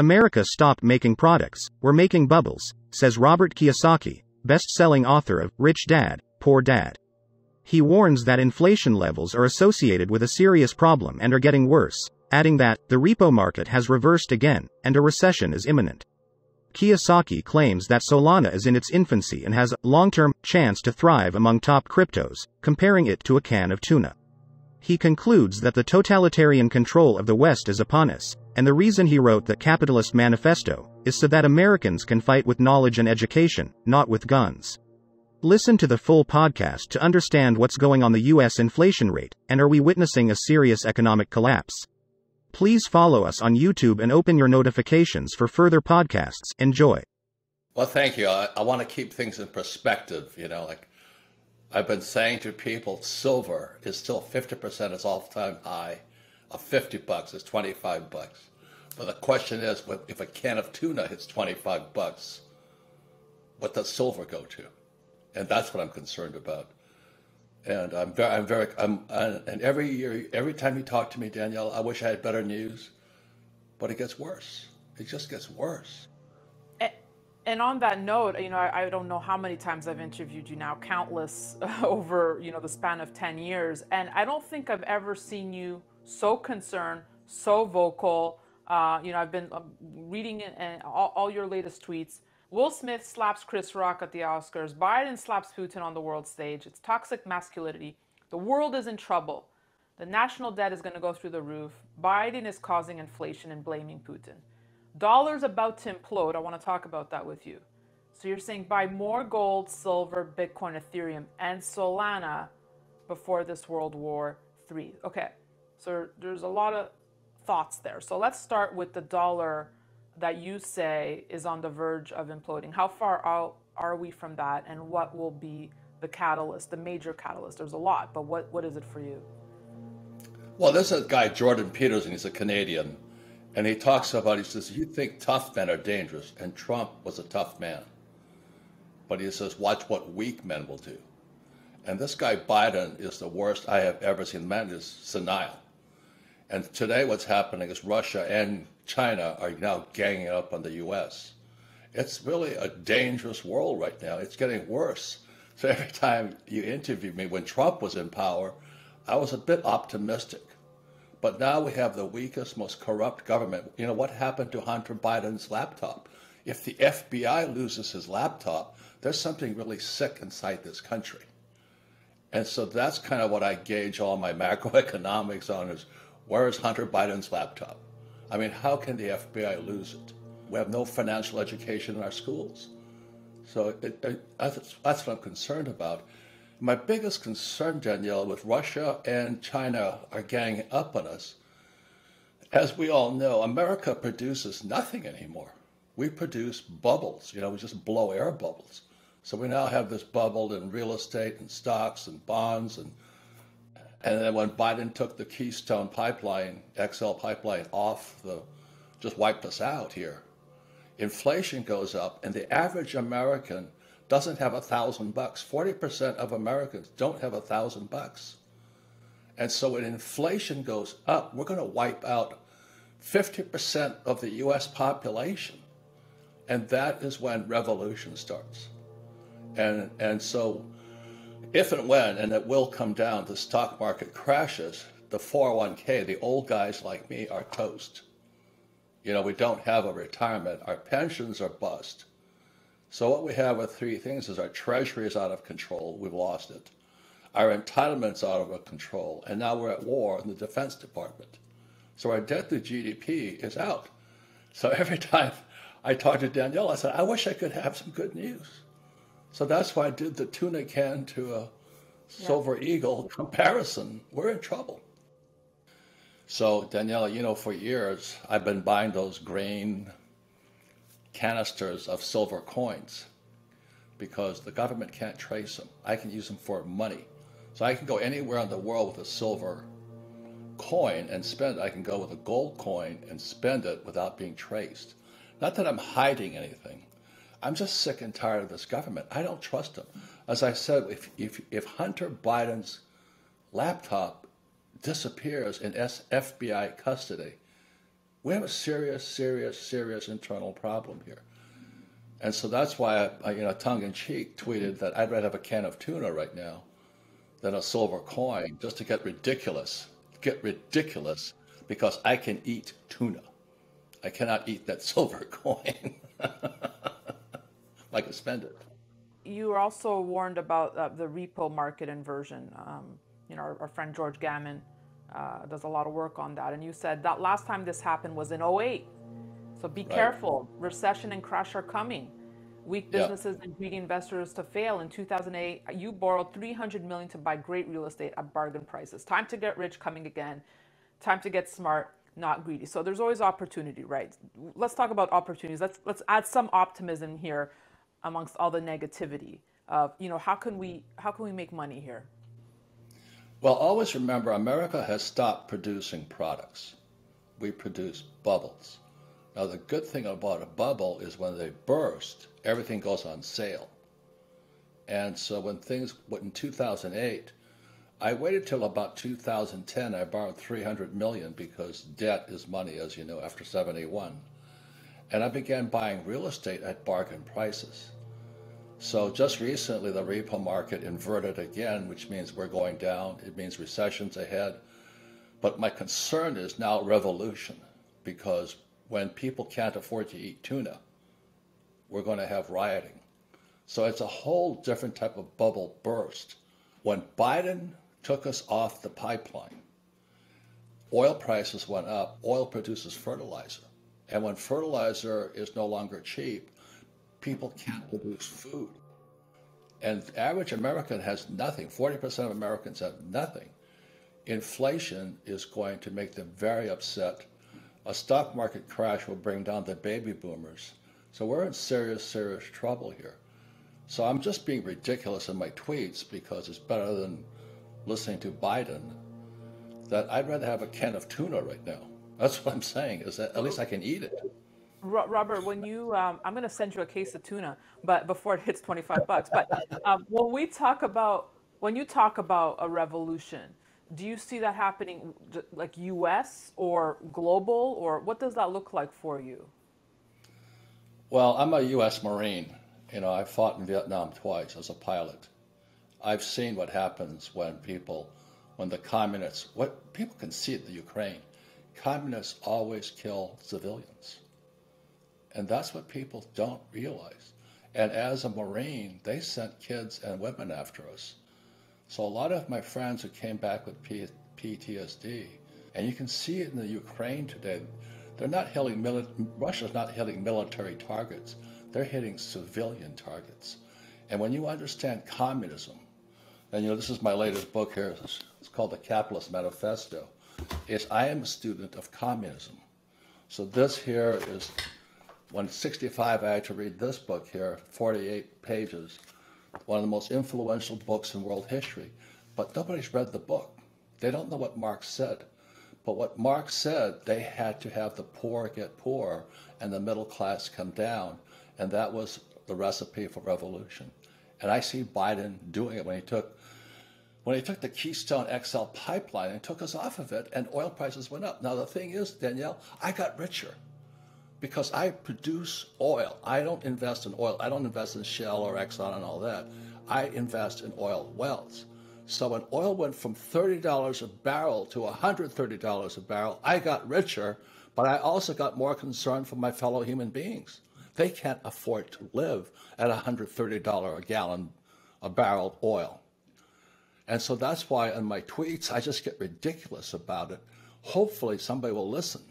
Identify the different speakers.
Speaker 1: America stopped making products, we're making bubbles, says Robert Kiyosaki, best-selling author of Rich Dad, Poor Dad. He warns that inflation levels are associated with a serious problem and are getting worse, adding that the repo market has reversed again and a recession is imminent. Kiyosaki claims that Solana is in its infancy and has a long-term chance to thrive among top cryptos, comparing it to a can of tuna. He concludes that the totalitarian control of the West is upon us, and the reason he wrote the Capitalist Manifesto is so that Americans can fight with knowledge and education, not with guns. Listen to the full podcast to understand what's going on the US inflation rate and are we witnessing a serious economic collapse. Please follow us on YouTube and open your notifications for further podcasts. Enjoy.
Speaker 2: Well, thank you. I, I want to keep things in perspective, you know, like I've been saying to people, silver is still 50% its all-time high of 50 bucks is 25 bucks. But the question is, if a can of tuna hits 25 bucks, what does silver go to? And that's what I'm concerned about. And I'm very, I'm very, I'm, and every year, every time you talk to me, Danielle, I wish I had better news, but it gets worse. It just gets worse
Speaker 3: and on that note, you know, I, I, don't know how many times I've interviewed you now, countless over, you know, the span of 10 years. And I don't think I've ever seen you so concerned, so vocal. Uh, you know, I've been um, reading and all, all your latest tweets. Will Smith slaps Chris Rock at the Oscars. Biden slaps Putin on the world stage. It's toxic masculinity. The world is in trouble. The national debt is going to go through the roof. Biden is causing inflation and blaming Putin. Dollar's about to implode. I want to talk about that with you. So you're saying buy more gold, silver, Bitcoin, Ethereum, and Solana before this World War III. Okay, so there's a lot of thoughts there. So let's start with the dollar that you say is on the verge of imploding. How far out are we from that, and what will be the catalyst, the major catalyst? There's a lot, but what, what is it for you?
Speaker 2: Well, there's a guy, Jordan Peterson, he's a Canadian and he talks about, he says, you think tough men are dangerous, and Trump was a tough man. But he says, watch what weak men will do. And this guy Biden is the worst I have ever seen. The man is senile. And today what's happening is Russia and China are now ganging up on the U.S. It's really a dangerous world right now. It's getting worse. So every time you interview me when Trump was in power, I was a bit optimistic. But now we have the weakest, most corrupt government. You know, what happened to Hunter Biden's laptop? If the FBI loses his laptop, there's something really sick inside this country. And so that's kind of what I gauge all my macroeconomics on is where is Hunter Biden's laptop? I mean, how can the FBI lose it? We have no financial education in our schools. So it, it, that's, that's what I'm concerned about. My biggest concern, Danielle, with Russia and China are ganging up on us. As we all know, America produces nothing anymore. We produce bubbles, you know, we just blow air bubbles. So we now have this bubble in real estate and stocks and bonds and and then when Biden took the Keystone pipeline, XL pipeline off the just wiped us out here. Inflation goes up and the average American doesn't have a thousand bucks. 40% of Americans don't have a thousand bucks. And so when inflation goes up, we're going to wipe out 50% of the US population. And that is when revolution starts. And, and so if and when, and it will come down, the stock market crashes, the 401k, the old guys like me are toast. You know, we don't have a retirement. Our pensions are bust. So what we have with three things is our treasury is out of control. We've lost it. Our entitlements out of control. And now we're at war in the Defense Department. So our debt to GDP is out. So every time I talk to Danielle, I said, I wish I could have some good news. So that's why I did the tuna can to a silver yeah. eagle comparison. We're in trouble. So Danielle, you know, for years I've been buying those grain canisters of silver coins because the government can't trace them. I can use them for money. So I can go anywhere in the world with a silver coin and spend it. I can go with a gold coin and spend it without being traced. Not that I'm hiding anything. I'm just sick and tired of this government. I don't trust them. As I said, if, if, if Hunter Biden's laptop disappears in FBI custody, We have a serious, serious, serious internal problem here. And so that's why I, you know, tongue in cheek, tweeted that I'd rather have a can of tuna right now than a silver coin just to get ridiculous. Get ridiculous because I can eat tuna. I cannot eat that silver coin. I can spend it.
Speaker 3: You were also warned about uh, the repo market inversion. Um, you know, our, our, friend George Gammon uh, does a lot of work on that. And you said that last time this happened was in 08. So be right. careful. Recession and crash are coming. Weak businesses and greedy investors to fail. In 2008, you borrowed 300 million to buy great real estate at bargain prices. Time to get rich coming again. Time to get smart, not greedy. So there's always opportunity, right? Let's talk about opportunities. Let's let's add some optimism here amongst all the negativity of, you know, how can we how can we make money here?
Speaker 2: Well, always remember America has stopped producing products. We produce bubbles. Now, the good thing about a bubble is when they burst, everything goes on sale. And so when things, in 2008, I waited till about 2010. I borrowed 300 million because debt is money, as you know, after 71. And I began buying real estate at bargain prices. So just recently, the repo market inverted again, which means we're going down. It means recession's ahead. But my concern is now revolution because when people can't afford to eat tuna, we're going to have rioting. So it's a whole different type of bubble burst. When Biden took us off the pipeline, oil prices went up. Oil produces fertilizer. And when fertilizer is no longer cheap, people can't produce food. And the average American has nothing. 40% of Americans have nothing. Inflation is going to make them very upset a stock market crash will bring down the baby boomers. So we're in serious, serious trouble here. So I'm just being ridiculous in my tweets because it's better than listening to Biden. That I'd rather have a can of tuna right now. That's what I'm saying. Is that at least I can eat it.
Speaker 3: Robert, when you, um, I'm going to send you a case of tuna, but before it hits 25 bucks. But um, when we talk about, when you talk about a revolution, do you see that happening like US or global or what does that look like for you?
Speaker 2: Well, I'm a US Marine. You know, I fought in Vietnam twice as a pilot. I've seen what happens when people, when the communists, what people can see the Ukraine, communists always kill civilians. And that's what people don't realize. And as a Marine, they sent kids and women after us so a lot of my friends who came back with PTSD, and you can see it in the Ukraine today, they're not hitting, Russia's not hitting military targets. They're hitting civilian targets. And when you understand communism, and you know, this is my latest book here, it's called The Capitalist Manifesto, is I am a student of communism. So this here is, when 65 I had to read this book here, 48 pages, one of the most influential books in world history. But nobody's read the book. They don't know what Marx said. But what Marx said, they had to have the poor get poor and the middle class come down. And that was the recipe for revolution. And I see Biden doing it when he took when he took the Keystone XL pipeline and took us off of it, and oil prices went up. Now the thing is, Danielle, I got richer because I produce oil. I don't invest in oil. I don't invest in Shell or Exxon and all that. I invest in oil wells. So when oil went from $30 a barrel to $130 a barrel, I got richer, but I also got more concern for my fellow human beings. They can't afford to live at $130 a gallon a barrel oil. And so that's why in my tweets, I just get ridiculous about it. Hopefully somebody will listen